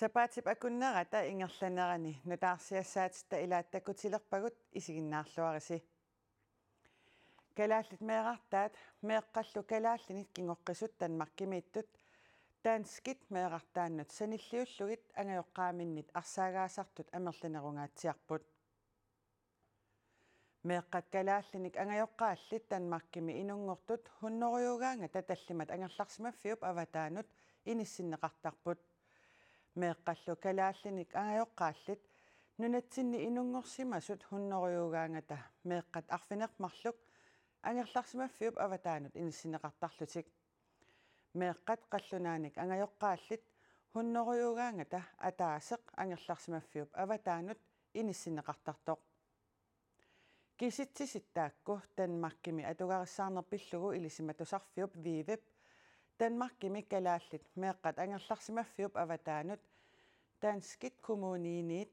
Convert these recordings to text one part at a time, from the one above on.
сапаатип акуннерата ингерланерани нутаарсиассаатитта илааттаккутилерпагут исигиннаарлуариси калааллит меэқартаат меэққаллу калааллинит кингоққисут танмаркимииттут таанскит меэқартааннут саниллиуллугит ангайоққааминнит арсаагаасартут амерланерунгаатсиарпут меэққат калааллиник ангайоққааллит танмаркими инунгортут. Хуннориугаанга таталлимат ангерларсимаффиуп аватаанут. Иниссиннеқартарпут меэққаллу калааллиник ангайоққааллит нунатсинни инунгорсимасут хуннориугаангата меэққат арфинеқмарлук ангерларсимаффиуп аватаанут иниссинеқартарлутик меэққат қаллунааник ангайоққааллит хуннориугаангата атаасеқ ангерларсимаффиуп аватаанут иниссинеқартартоқ киситсиситтаакку танмаркими атугариссаарнерпиллугу илисиматусарфиуп вивеп танмаркими калааллит меэққат ангерларсимаффиуп аватаанут таанскит коммуниинит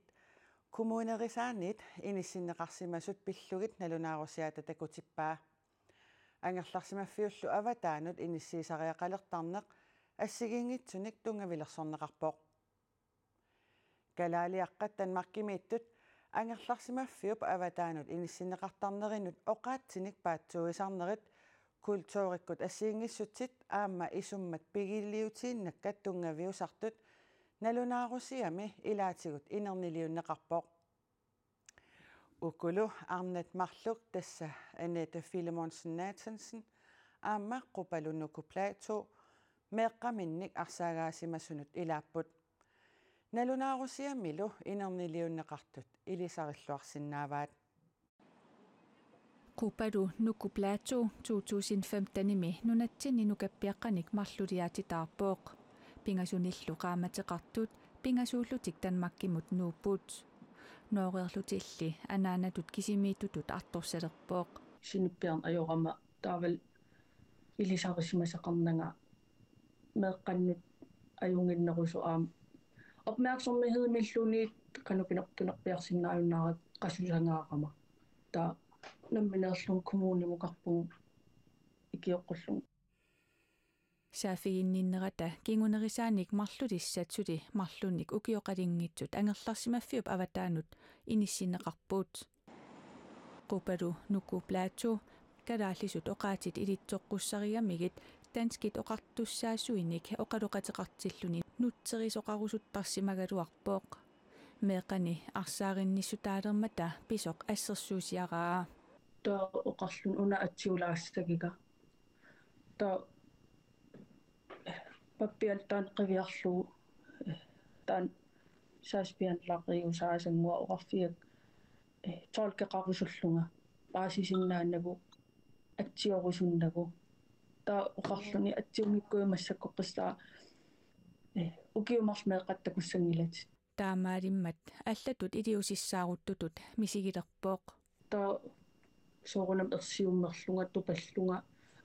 коммунерисаанит иниссиннеқарсимасут пиллугит налунаарусиата такутиппаа ангерларсимаффиуллу аватаанут иниссиисариақалертарнеқ ассигингитсуник тунгавилерсорнеқарпоқ калаалиаққат танмаркимииттут ангерларсимаффиуп аватаанут иниссинеқартарнеринут оқаатсиник паатсуисарнерит культууриккут. Ассиингиссутсит аама исуммат пигиллиутииннаккат тунгавиусартут. Налунаарусиами илаатигут. Инернилиуннеқарпоқ укулу арнат марлук тасса анета филимонсен натсенсен аама қупалуннуку плато меққаминник арсаагаасимасунут илааппут. Налунаарусиамилу инернилиуннеқартут. Илисариллуарсинааваат Qupadu nuku plaatu 2015-imi nunatsin nukappiaqqanik marluliaatitaarpooq pingasunillu qaamateqartut pingasuullutik tanmakkimut nuupput nooriarlutilli anaanatut kisimiitutut artorsalerpooq sinippiarn ajorama taaval ilisarisimasaqarnanga meeqqannut ajunginnerusu aam. Opmærksomhed milluniit kanupinertunerpiarsinnaajunnarat qasusangaaqama taa намминерлун коммунимукарпугу икиоққуллун. Саафигинниннерата кингунерисааник марлулиссатсули марлунник укиоқалингитсут. Ангерларсимаффиуп аватаанут. Иниссинеқарпуут qupadu nukku plaatu kalaаллисут оqaatit илитсоққуссариамигит танскит оқартуссаасуиник оқалоқатеқартиллуни нутсерисоқарусуттарсимагалуарпооқ меэқани арсааринниссутаалермата писоқ ассерсуусиараа та оқарлун уна атсиулаассагига та паппиал таан қивиарлугу таан сааспиан лариу саасангуа оқарфиак тоолкеқарусуллунга паасисиннааннагу атсиорусуннагу таа оқарлуни атсиунгиккуимассаккоққистаа укиумарл меэқаттакуссангилат таамаалиммат аллатут илиусиссааруттутут мисигилерпооқ таа соорунам ерсиуммерлунга тупаллунга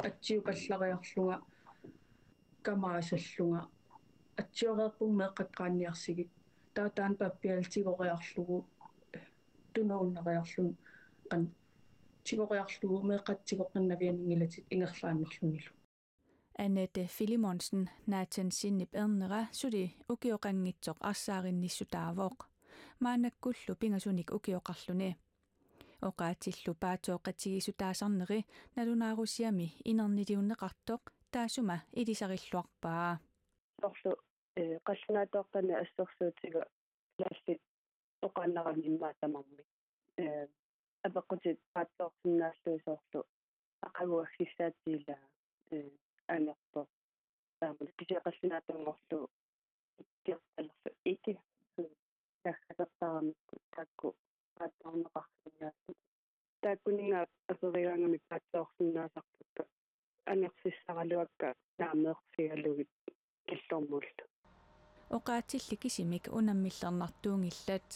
атсиукаллариарлунга камаасаллунга атсиореерпун меэққаққаанниарсигит таа таан паппиалтигориарлугу туноуннериарлун qan тигориарлугу меэққатсигоққиннавианингилатит ингерлааннерлунилу Annette Filimonsen Nathan Sinnip ernera suli ukioqanngitsoq arsaarinnissutaavoq maanakkullu pingasunik ukioqarluni oqaatillu paatooqatigisutaasarneri nalunaarusiami inernidiunneqartoq taasuma ilisarilluarpaa orlu qallunaatoortana assorsuutiga lallit oqaannarami immaatamarmi апеккутит пааттоорсиннааллуисоорлу ақагуаггиссаатиила анерпо таамал кисиақаллинаатангорлу иккиерталерсу ики таххатертаарамикку такку тааккунингаа аперигаангами пааттоорсинаасартутта анерсиссаралуакка таамеерфигалугит киллормуллу оqaатилли кисимик унаммиллернартуунгиллат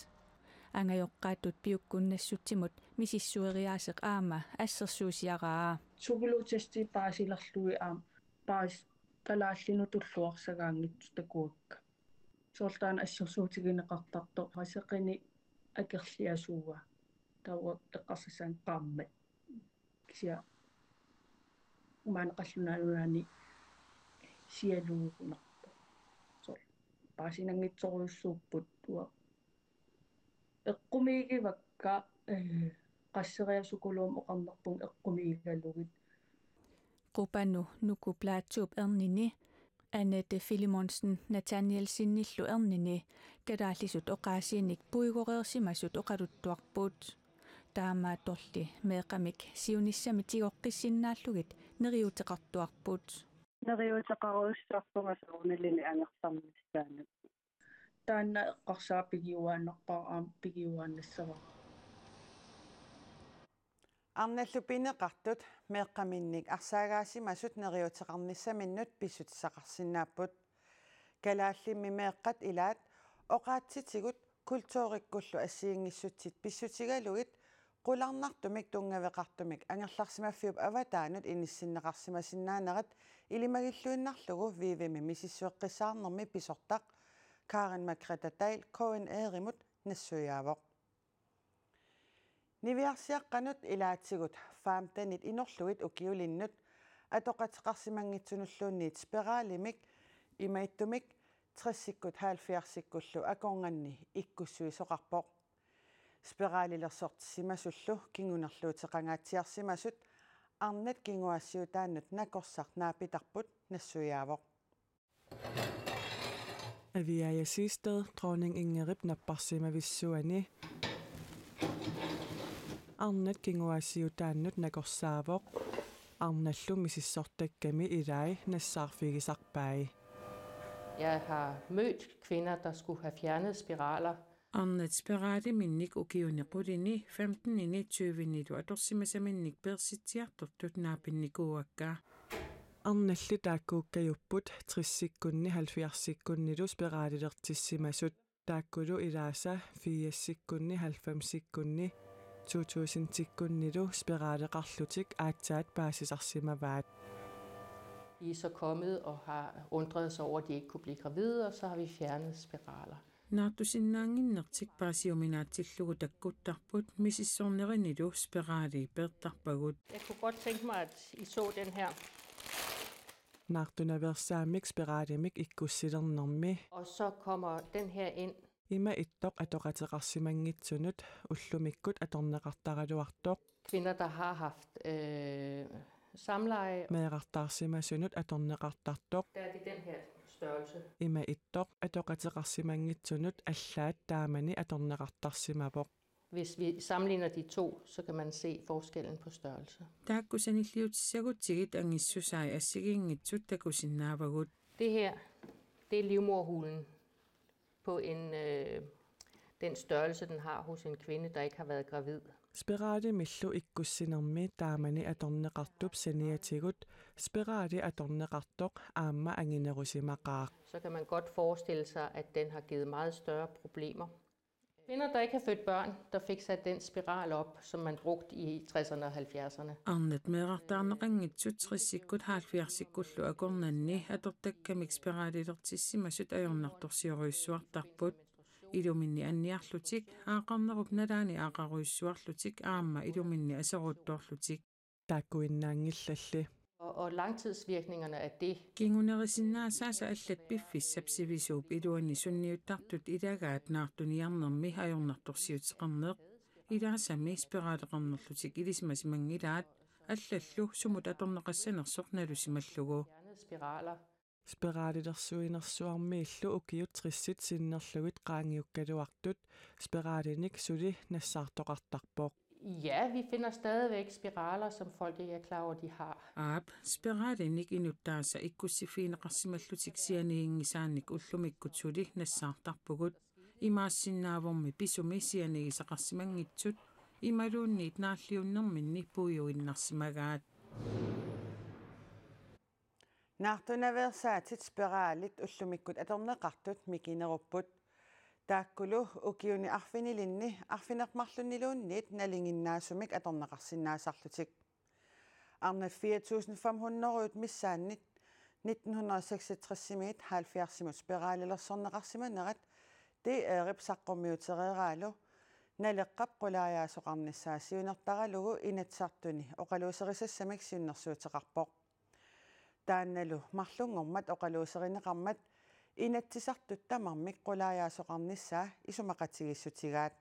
ангайоққаатут пиуккуннассутсимут мисиссуериаасеқ аама. Ассерсуусиараа сuguluutasti paasilerlui aam paas kalaallinutulluarсагаангитсу такуакка соортаана ассерсуутигинеқартарто расеқини акерлиасууа тауа эққарсасаан qaammat кися маанеқаллунааnunaani сиалуугунарпо сор паасинангитсоруйуссууппут уа эққумиигивакка э qasseriasukuluum oqarnerpun eqqumiigalugit qupanu nuku plaatsuup ernini Annette Filimonsen Nathaniel Sinnillu ernini kadaallisut oqaasiinik puigoreersimasut oqaluttuarpuut таамаатторли меэқамик сиунissami тигоққиссиннааллугит нериутеқартуарпут нериутеқаруйуссуарпугасуурналини ангерсармиссаанут таанна эққарсаа пигиуааннарпараам пигиуааннассава арналлу пинеқартут меэққаминник арсаагаасимасут нериутеқарниссаминнут писсутсақарсинааппут калааллимми меэққат илаат оқаатситигут культууриккуллу ассиингиссутсит писсутигалугит qulарнартумик тунгавеқартумик. Ангерларсимаффиуп аватаанут иниссиннеқарсимасиннаанерат илимагиллуиннарлугу вивими. Мисиссуэққисаарнерми писортақ. Karen Margrethe Dahl KN Ærimut нассуяавоқ нивиарсиаққанут илаатсигут. Фаамтанит инорлугит укиулиннут. Атоқатеқарсимангитсунуллуунниит спиралимик имаиттумик 60-сиккут 70-сиккуллу акоорнганни иккуссуи соқарпоқ спиралилерсортиссимасуллу кингунерлуутеқангаатсиарсимасут арнат кингуассиутааннут накорсар наапитарпут нассуяавоқ авиая систер дронning ингерip наппарсимависсуани арнат кингуассиутааннут накорсаавоқ арналлу мисиссортакками илай нассаарфигисарпаи Jeg har mødt kvinder, der skulle have fjernet spiraler, Arnat spirali minnik ukiunequlini 15 20 atorsimasaminnik persitsiartortut naapinikuuakkaa арналли тааккууккаюппут 30-сиккунни 70-сиккуннилу спиралилертиссимасут тааккулу илааса 4-сиккунни 90-сиккунни 2000-сиккуннилу спиралеқарлутик аатсаат баасисарсимаваат de er så kommet og har undret sig over, at de ikke kunne blive gravide, og så har vi fjernet spiraler. наартусиннаангиннертик паасиуминаатсиллугу таккуттарпут мисиссорнеринилу спираали пертарпагут Jeg kunne godt tænke mig, at I så den her. наартунаверсаамик спираалимик иккуссилернэрми Og så kommer den her ind. има иттоқ атоқатеқарсимангитсунут уллумиккут аторнеқартаралуартоқ Kvinder, der har haft øh, samleje, меэқартаарсимасунут аторнеқартартоқ der er det den her størrelse. Ima ittoq atoqateqarsimanngitsunut allaat taamani atorneqartarsimavoq. Hvis vi sammenligner de to, så kan man se forskellen på størrelse. Taakkusanilliutissagutsigit angissusai assigingitsut takusinnaavagut. Det her, det er livmorhulen på en øh, den størrelse, den har hos en kvinde, der ikke har været gravid. Spirate millu ikkussinermi taamani atorneqartup seniatigut Spirali af Donnerattok, Amma Anginerusimakar. Så kan man godt forestille sig, at den har givet meget større problemer. Kvinder, der ikke har født børn, der fik sat den spiral op, som man brugte i 60'erne og 70'erne. Andet med retterne ringet til 60 sekund, 70 sekund, og går nænne, at der dækker mig spiral i der tisse, men sødt er under der siger røgsvart der på. I det minne er nærlutik, arremne rupne der er røgsvart lutik, arme i det minne er så rødt der lutik. Der en angel, og langtidsvirkningerne af det, кингунерисиннаасааса аллат пиффис сапсивисууп илуанни сунниуттартут илагаат наартуниарнерми ajornartorsiutеқарнеқ илаасами спираалеқарнерлутик илисмасимангилаат аллаллу сумут аторнеқассанерсорналусималлугу fjernede spiraler, спираалилерсуинерсуарми иллу укиут триссит синнерлугит qaangiukkaluartut spiraalinik suli nassаартоқартарпоқ Ja, vi finder stadigvæk spiraler, som folk ikke er klar over, de har. Ab, spiralen ikke endnu der, så ikke kunne se fine rassimallutik siger ningen i sanden ikke ullum ikke kunne tøtte, næsten der på godt. I marsin af om med bisumi siger ningen så rassimang ikke tøtte. I marun ikke nærlig under, men ikke på jo en rassimagat. Nartunaversatit spiralit ullumikkut atorneqartut mikinerupput тааккулу укиуни арфинилинни арфинермарлуннилуунниит налингиннаасумик аторнеқарсинаасарлутик арнат 4500 миссааннит 1966-симиит 70-симут спираалилерсорнеқарсиманерат ди эрип саққумиутереераалу налеққап қулааяасоқарниссаа сиунертаралугу инатсартуни оқалуусерисассамик сиуннэрсуутеқарпоқ таанналу марлунгормат оқалуусеринеқармат инатсисартут тамармик qulaajaasoqarnissaa isumaqatigissutigaat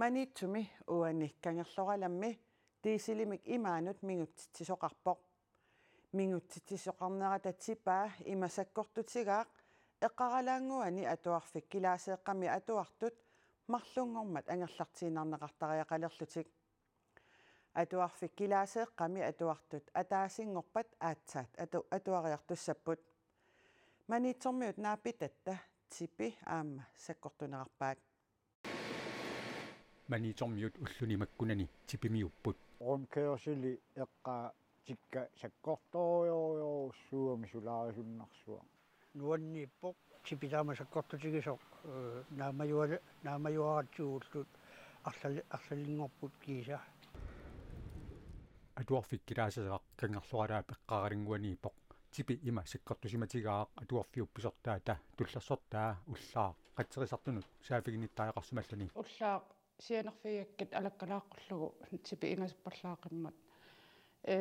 манитсуми уани кангерлораламми тиисилимик имаанут мигутситсисоқарпоқ мигутситсисоқарнера татсипаа имасаккортутигаақ эққаралаангуани атуарфик килаасеэққами атуартут марлунгормат ангерлартиинарнеқартариақалерлутик атуарфик килаасеэққами атуартут атаасингорпат аатсаат ату атуариартуссаппут манитсормиут наапитатта типи аама саккортунеқарпаат манитсормиут уллунимаккунани типимиуппут орункеерсили эққаа тикка саккорториориоруссууами сулаарисуннарсуа нуаннииппоқ типитаама саккортутигисоқ наамаюа наамаюаратсууллут арлали арлалингорпут киса атуарфик килаасеқақ кангерлоралаа пеққаралингуаниипоқ типи има саккортусиматигаақ атуарфиупписортаа та туллерсортаа уллаа қатсерисартунут саафигиниттаақарсумаллани уллаа сианерфиаккат алаккалааққуллугу типи ингасаппарлаақиммат э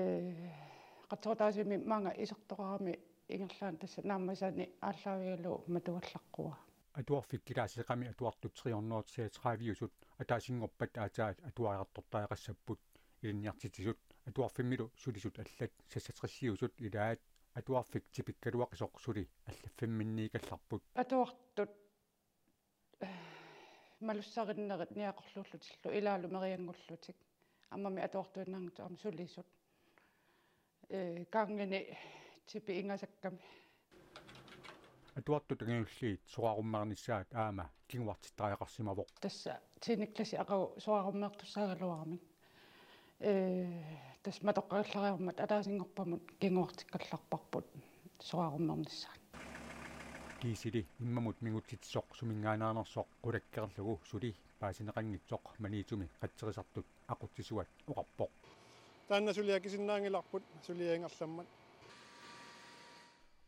қатсортаасими маага исертоқарами ингерлаан тасса нааммасаани ааллаавигалу матугаллаққуа атуарфик килаасеқами атуартут 330 атаасингорпат аатаат атуариартортаақассаппут илинниартитисут атуарфиммилу сулисут аллат сассатриссиусут илаат атуарфик типиккалуақисоқ сули аллаффимминниикалларпут атуартут. Малуссариннерит ниақорлууллутиллу илаалу мериангуллутик. Аммами атуартуиннаангтаарми сулисут. Э кангени типи ингасакками. Атуартут ангиуллиит суаруммарнissaат аама кингуартиттариақарсимавоқ тасса тиникласи ақау суаруммеэртуссаагалуарами э тас матоққаллариармат алаасингорпамут кингуартиккалларпарпут суаруммернissaат кисили иммамут мигутситсоқ сумингаанаанерсоқ қулаккерлугу сули паасинеқангитсоқ маниитуми қатсерисартут ақутсисуат оқарпоқ таанна сулиа кисиннаангиларпут сулиаангерламмат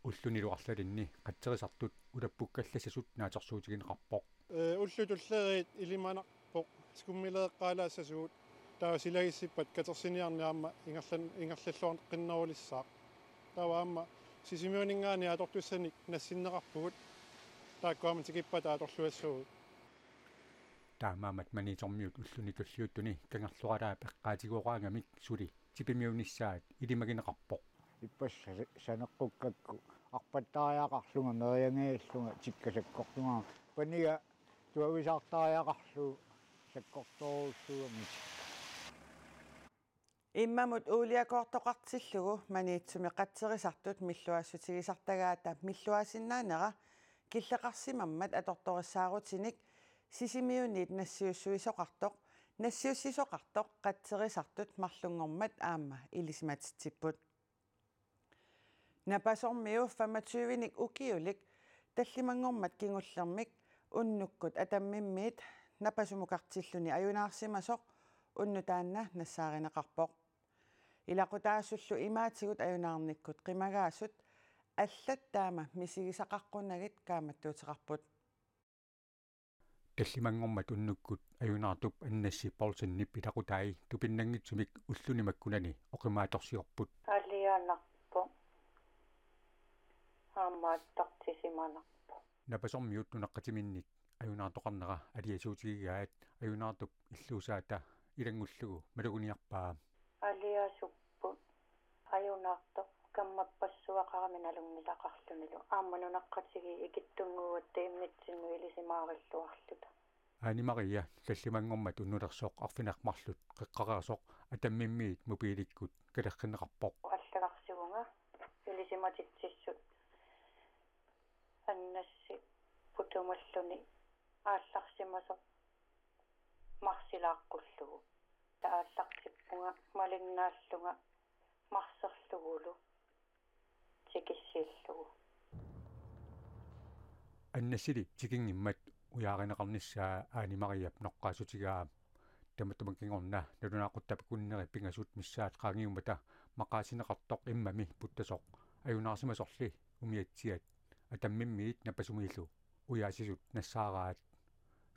уллунилуарлалинни қатсерисартут улаппуккалласасут наатерсуутигинеқарпоқ э уллутуллериит илиманарпоқ скуммилеэққалаассасуут таа силагиссиппат катерсиниарниарма ингерлан ингерллуарн қиннерулиссаа таваама сисимиунингаани атортуссаник нассиннеқарпугут тааккуама тикиппата аторлуассуугут таамаамат манитормиут уллуни туллиуттуни кангерлуаралаа пеққаатигуораангамик сули типимиунissaат илимагинеқарпоқ иппас санеққуккакку арпаттаариақарлунга нериангеиллунга тиккасаккортунга панига туависаартаариақарлу саккорторуссууами иммамут уулиакоортоқартиллугу маниитсуми қатсерисартут миллуассутигисартагаата миллуасиннаанера киллеқарсимаммат аторториссаарутиник. Сисимиунит нассиуссуисоқартоқ. Нассиуссисоқартоқ қатсерисартут марлунгормат аама илисиматитсиппут напасормиу 25ник укиулик таллимангормат кингуллермик уннуккут атаммиммиит напасумукартиллуни аюнаарсимасоқ унну таанна нассааринеқарпоқ илақутаассуллу имаатигут аюнаарниккут қимагаасут аллаттаама мисигисақарқунагит кааматтуутеқарпут таллимангормат уннуккут аюнаартуп аннасси полсиннип илақутаи тупиннангитсумик уллунимаккунани оқимааторсиорпут. Алианарпо аамааттартисиманарпо напасормиут нунаққатиминник аюнаартоқарнера алиасуутигигаат аюнаартуп иллуусаата илангуллугу малугуниарпаа алиасуппут аюнаартоқ каммаппассуақарами налунгилақарлунилу аамманунаққатиги икиттунгуут таимнитсинну илисимаариллуарлута анимария лаллимангормат уннулерсоқ арфинақмарлут қеққараасоқ атаммиммиит мобиликкут калерқинеқарпоқ аллаларсугунга илисиматитсиссут. Аннасси путумаллуни аалларсимасоқ марсилааққуллугу тааллартиппунга малиннааллунга марсерлугулу тикиссииллугу аннасили тикингиммат уяаринеқарниссаа аанимариап ноққаасутигаа таматтамаккингорна налунаақуттап куннери пингасут миссаат qaangiumata maqaasinеқартоқ иммами путтасоқ. Аюнаарсимасорли умиатсиат. Атаммиммиит напасумииллу уяасисут нассаараат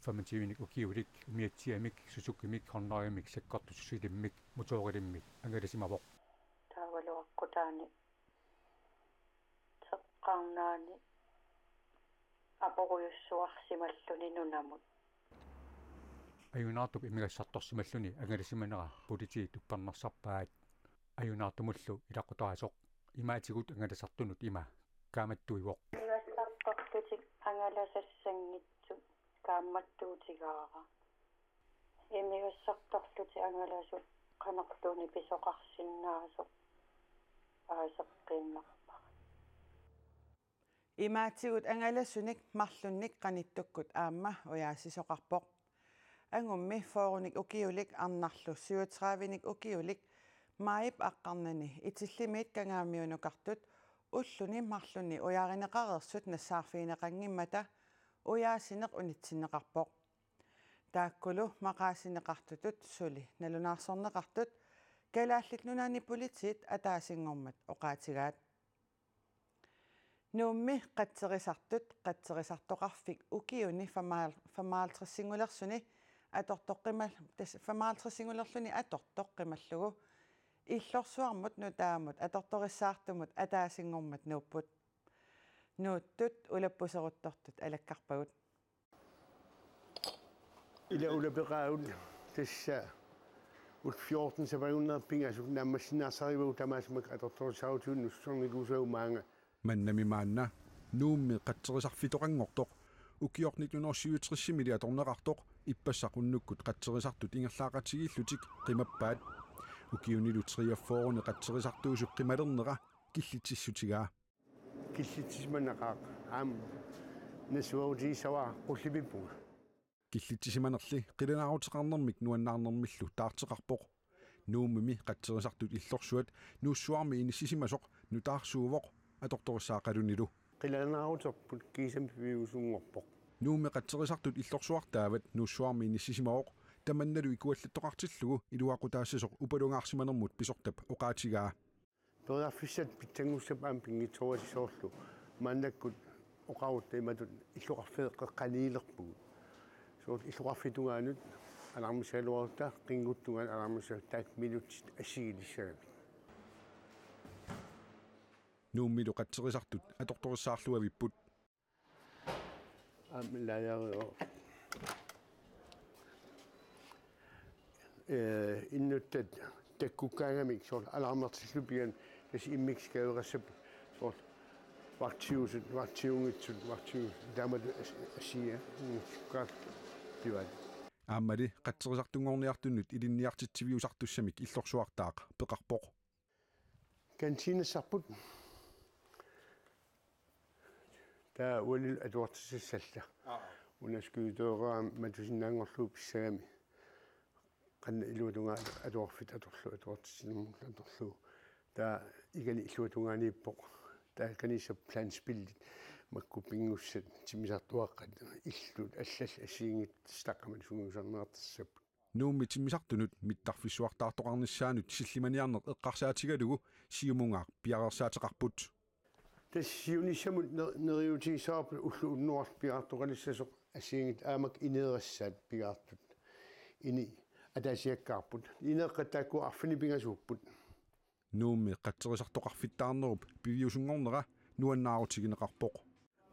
25-ник укиулик умиатсиамик сусуккимик хорнериамик саккорту сусилиммик моторилиммик ангаласимавоқ таавалуаққутаани qarnaani апорuyussuarsimalлуни нунамут. Аюнаартуп имигассарторсималлуни ангалисиманера политии туппарнерсарпаат аюнаартумуллу илақутаасоқ имаатигут ангаласартунут има. Кааматтуивоқ имассарторлутик ангаласассангитсу каамматтуутигаара имигассарторлути ангаласут qanarluuni pisoqarsinnaasoq аасеққиннарпа имаатигут ангалассуник марлунник qanittukkut аама уяасисоқарпоқ ангумми фооруник укиулик арнарлу 37-ник укиулик маип аққарнани. Итиллимиит кангаамиунукартут уллуни марлуни уяринеқарерсут нассаарфиинеқангиммата уяасинеқ унитсинеқарпоқ тааккулу мақаасинеқартутут сули. Налунаарсорнеқартут. Калааллит нунаани политит атаасингормат. Оқаатигаат. Нуумми қатсерисартут қатсерисартоқарфик укиуни фамаал фамаалтриссингулерсуни аторторқимал тас фамаалтриссингулерлуни аторторқималлугу. Иллорсуармут нутаамут аторториссаартумут атаасингормат нууппут нууттут улаппусеруттортут алаккарпагут ila ulapеqaagun tassa ут 14 700 pingasuk nammassinaarsarivu tamaasmak atortorisaarutuun nussorniguusaumaanga маннами маанна. Нуумми қатсерисарфитоқангортоқ укиорнитунерсиутрissимили аторнеқартоқ иппассақуннуккут қатсерисартут ингерлаақатигииллутик қимаппаат укиунилу триаффооруне қатсерисартуусук қималернера киллитсиссутигаа киллитсисманақаа аам насуаутисава қуллипиппуга киллитсисиманерли қилинаарутеқарнэрмик нуаннаарнэрмиллу таартеқарпоқ нууммими қатсерисартут иллорсуат нууссуарми иниссисимасоқ нутаарсуувоқ аторториссаақалунилу қилинаарутеқпут кисам пивиусунгорпоқ нууми қатсерисартут иллорсуартаават нууссуарми иниссисимаоқ таманналу икуаллаттоқартиллугу илуақутаассасоқ упалунгаарсиманермут писортап оқаатигаа тодаффиссат питсангуссап аам пингитсоорисисоорлу мааннаккут оқаутта иматут иллуқарфеэқққалиилерпугу суут иллуқарфитугаанут алармисалуарта қингуттугаан алармисал таат минутит ассигилиссагами нууммилу қатсерисартут аторториссаарлуавиппут амлаяарио э иннуттат таккуккаагамик соор алармертиллупиан тас иммикскаерассап соор вартиусут вартиунгитсут вартиу дамад асия кат пиват аамали қатсерисартунгорниартуннут илинниартитсивиусартуссамик иллорсуартаақ пеқарпоқ. Кантинессарпут таа уалил атуартиссалла унаскуутеораам матусиннаангорлуу писсагами qanna iluutungaa atuarfit atorlu atuartissinnum atorlu taa igani illuutungaaniippoq taa kanissa planspillit makku pingussat timisartuaqqat illut allal asiingit staqaman sunguusarneartassap нуумми тиммисартунут миттарфиссуартаартоқарнissaанут силlimaniarneq эққарсаатигалугу сиумунгаақ пиарерсаатеқарпут тассиунissамут нериутигисаарпу уллу уннуарл пиаартоқалиссасоқ асиингит аамак инеерассаат пиаартут ини атасиаккаарпут инеэққаттаакку арфини пингасууппут нуумми қатсерисартоқарфиттаарнеруп пивиусунгорнера. Нуаннаарутигинеқарпоқ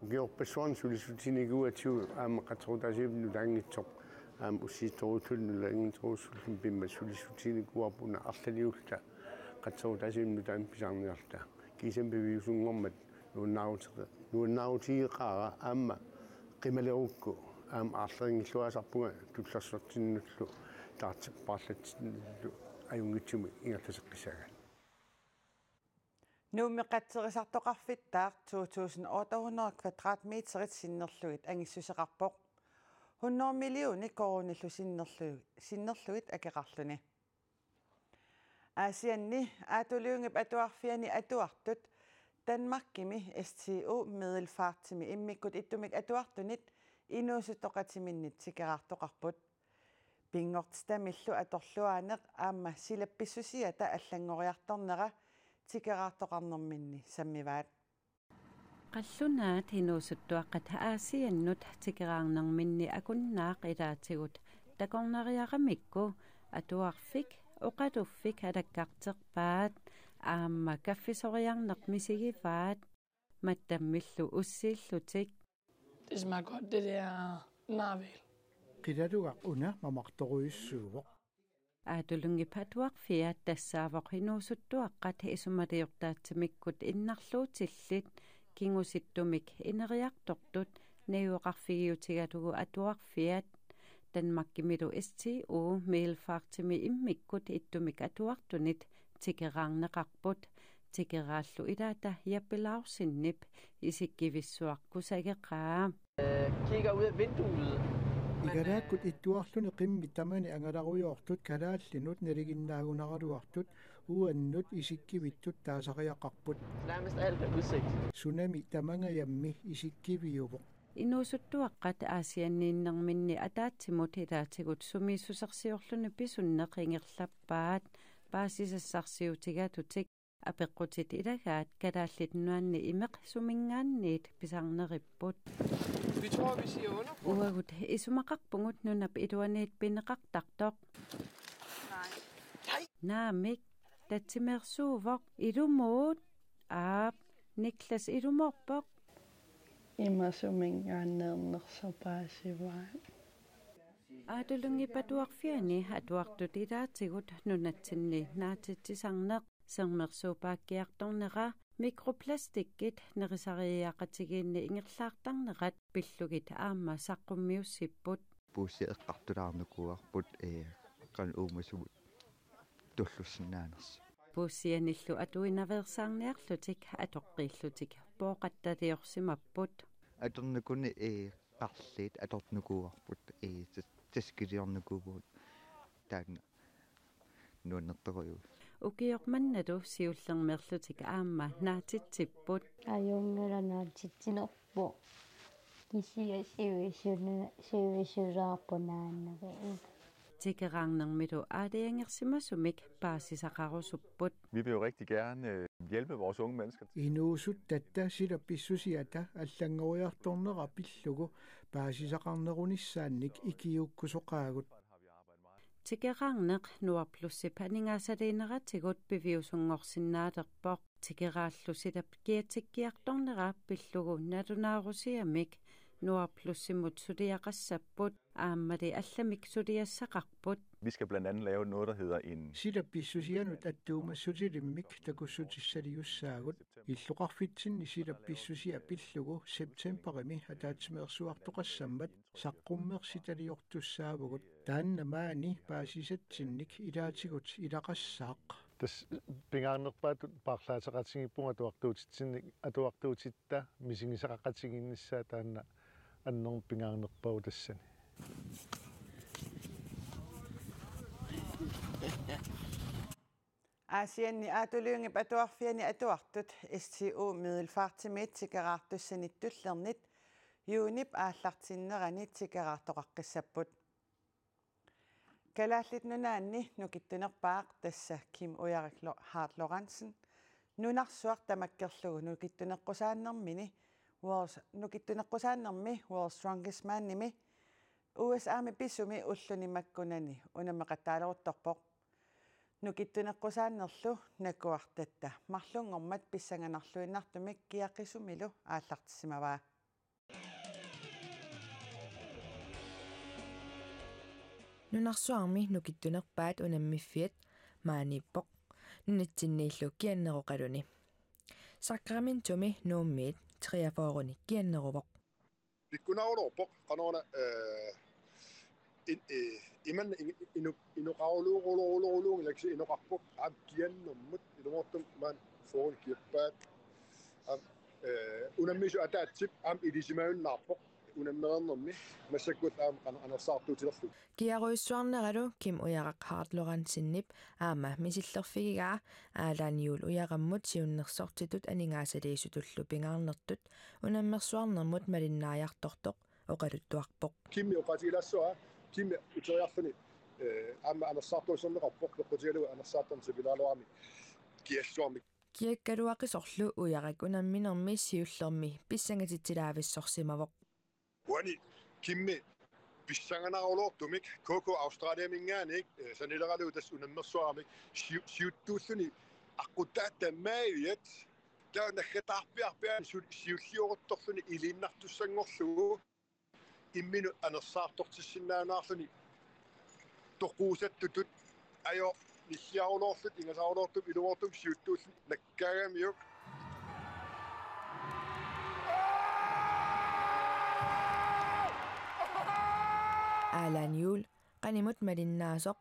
георпассуарн сулисутинигуатиу аама қатсерутасиивну таангитсоқ аама уссиисторутулну ангиторуссуллум пимма сулисутинигуарпуна арлалиулта қатсерутасиивну таам писаарниарта кисам пивиусунгормат. Нуаннаарутеқэ нуаннаарутигеқаара аама қималерукку аама аарлерингиллуасарпунга туллерсортиннуллу таартиппаарлатсиннуллу аюнгитсуми ингерласеққисага нуумми қатсерисартоқарфиттаақ 2800 квадратметрит синнерлугит ангиссусеқарпоқ 100 миллиони корониллу синнерлугит синнерлугит акеқарлуни. Асианни аатулиунгип атуарфиани атуартут Danmarkimi STU middelfartimi immikut ittumik atuartunit inuusuttoqatiminnit sikeraartoqarput pingortstamillu atorluaaneq aamma silappissusiata аллангориарторнера тикераартоқарнэрминни саммиваат qallunaat hinuusuttuaqqat aasiannut tikeraarnerminni akunnaaq ilaatигут такорнериарамикку атуарфик оқалуффик алаккартеқпаат аама каффисориарнеқ мисигиваат маттаммиллу уссииллутик Det smager godt, det der narvel. qilatuaq una mamaqtoruissuuvoq аатулунги патуарфиа тассаавоқ хинуусуттуаққат исумалиортаатсимиккут иннарлуутиллит кингуситтумик инериартортут наюоқарфигиутигалугу атуарфиат данмаккимилу STO меилфаартими иммиккут иттумик атуартунит тикераарнеқарпут тикерааллу илаата яппилаарсиннип исиккивиссуаркусагеқаа kigger ud af vinduet. игалааккут иттуарлуни қимми тамани ангаларуйоортут калааллинут налигиннаагунаралуартут уаннут исиккивиттут таасариақарпут. Сунами тамангаямми исиккивиувоқ инуусуттуаққат аасианнииннэрминни атаатсимут илаатигут сумииссусерсиорлуни писуннеқингерлаппаат паасисассарсиутигатутик апеққутит илагаат калааллит нуанни имеқ сумингаанниит писарнериппут Vi tror, vi siger under. уагут исумақарпугут нунап илуаниит пинеқартартоқ наамик татсимерсуувоқ илумуут аап никлас илуморпоқ имасумингааннернерсапаасиваа аатулунги патуарфиани атуартут илаатигут нунатсинни наатитсисарнеқ сермерсуупааккиарторнера микропластиккит нерисариаақатигиинни ингерлаартарнерат пиллугит аама саққуммиуссиппут пуусиэққартулаарнукуарпут э кан уумасугут туллуссинаанерс пуссианиллу атуинаверсаарниарлутик атоққииллутик пооқатталиорсимаппут аторнукуни э qарлиит аторнукуарпут э таскилиорнукугуут таагна нуаннерторюу укиорманналу сиуллермерлутик аама наатитсиппут аюнгеранаатитсинерпо кисия сивисуна сивисулаарпунааннага тикераарнермилу аалиангерсимасумик паасисақарусуппут Vi vil jo rigtig gerne øh, hjælpe vores unge mennesker. инуусут татта сила писсусиата аллангориарторнера пиллугу паасисақарнерунissaanник икиуккусоқаагут тикераарнеқ нуарплусси панингаасалиинератигут пивиусунгорсиннаалерпоқ тикерааллусилап киатиккиарторнера пиллугу налунаарусиамик нуарплуссимут сулиақассаппут ааммали алламик сулиассақарпут Vi skal blandt andet lave noget, der hedder en сила писсусианут аттуумассутилиммик такуссутиссалиуссаагут иллуқарфитсинни сила писсусиа пиллугу септемперими атаатсимеерсуартоқассаммат саққуммерситалиортуссаавгут таанна Маани паасисатсинник илаатигут илақассаақ. Тас пингаанерпаат парлаатеқатсигиппунга туартуутитсинник атуартуутитта мисигисақақатсигиннссаа таанна аннерм пингаанерпау тассани. Aasianni aatuluungi patuarfiani atuartut STO middelfartimit tikeraartussanittullernit юунip ааллартиннеранит тикераартоқаққиссаппут калааллит нунаанни нукиттунерпаақ тасса ким уярикло хаат лорансен нунарсуар тамаккерлугу нукиттунеққусааннэрмини world нукиттунеққусааннэрми world strongest man ними USA ми писуми уллунимаккунани унамеқатаалерутторпоқ нукиттунеққусааннерлу накуартатта марлунгормат писсанганарлуиннартумик киаққисумилу ааллартиссимаваа нунарсуарми нукиттунерпаат унаммиффиат мааниппоқ. Нунатсиннииллу кианнероқалуни сакраментуми нууммиит триафооруни кианнерувоқ. Pikkunaulorpoq qanoona iman inu inuqauluuquluquluquluung ilaksi inuqarpoq aam kiannermut ilumortum maan fool kiappaat am unammisu ataatsip aam ilisimaunnaarpoq unammerernermi massakkut aam anersaartuutilerlu киаруиссуарнералу ким уярак хаartlorансиннип аама мисиллерфигигаа аалааниул уяраммут сиуннерсортитут анингаасалиисутуллу пингаарнертут унаммерсуарнермут малиннааярторtoq оқалуттуарпоq kimmi oqatilassua kimmi uteriarluni aama anersaartuusserneqarpoq lequtigaluga anersaartorn sibilaaluarmi kiassuarmi киаккалуақисорлу уярак унамминерми сиуллерми писсангатитсилаависсорсимавоq Wani, Kimmi, Bishangana Olotumik, koko, Australia Minganik, eh, Sanilaralu, das Unamaswamik, Shiutusuni, Akutata Mayet, daar na getarpiarpian siullioruttorluni iliinnartussangorlugu imminu anersaartortissinnaanaarluni toquusattutut ajo nissiarulorlut ingasaarulortum iluortum siuttuullun nakkaagamiuk ааланиул qaнимут малиннаасоқ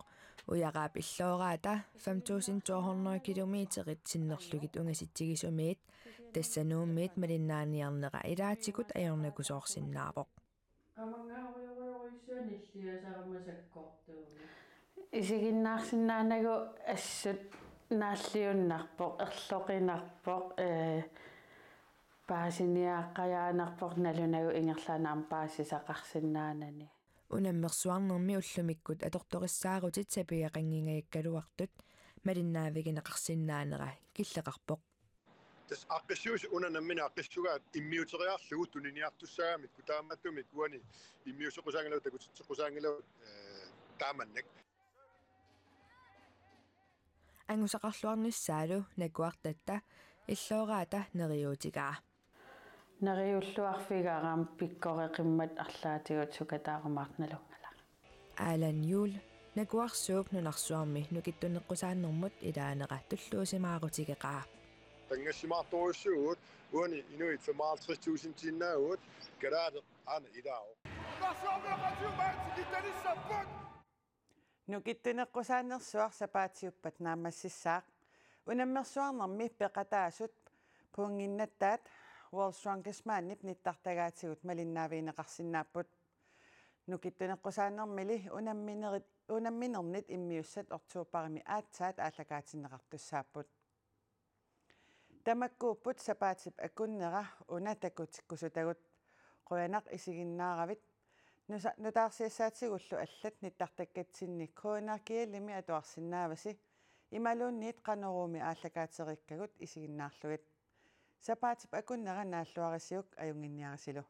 уягаап иллоораата 5200 километерит синнерлугит унгаситсигисумиит тассанууммиит малиннааниарнера илаатикут аёрнакусоорсиннаавоқ исигиннаарсинаанагу ассут нааллиуннарпоқ ерлоқинарпоқ э паасиниааққаяанарпоқ налунагу ингерлаанаам паасисақарсинаанани унаммерсуарнерми уллумиккут аторториссаарутит сапиақангингаяккалуартут малиннаавигинеқарсинаанера киллеқарпоқ. Тас аққиссуус унанаммина аққиссугаат иммиутериарлугу туниниартуссаагамик кутааматтумик куани иммиусеқусаангалау такутитсеқусаангалау э тааманнак. Ангусақарлуарниссаалу накуартатта иллоораата нериуутигаа нериуллуарфигараам пиккореқиммат арлаатигут сукатаарумаарналунгала аалан юул накуарсуук нунарсуарми нукиттунеққусааннэрмут илаанера туллуусимаарутигеқаа тангассимаарторуссуут уани инуит 55000 тиннаагут гараад ана идао нукиттунеққусааннерсуар сапаатиуппат наамассисаақ унаммерсуарнэрми пеқатаасут пуунгиннаттаат World Strongest Man ниттартагаатигут малиннаавиинеқарсинааппут нукиттунеққусааннэрмили унамминерит унамминернит иммиуссат ортуупарими аатсаат ааллагаатиннеқартуссааппут тамаккууппут сапаатип акуннера уна такутиккусутагут. Қуянақ исигиннааравит. Нуса нутаарсиассаатигуллу аллат ниттартаккатсинни коонаркиалими атуарсинааваси ималуунниит қанеруми ааллагаатериккагут исигиннаарлугит сапаатип акуннера нааллуарисиук аюнгинниарасилу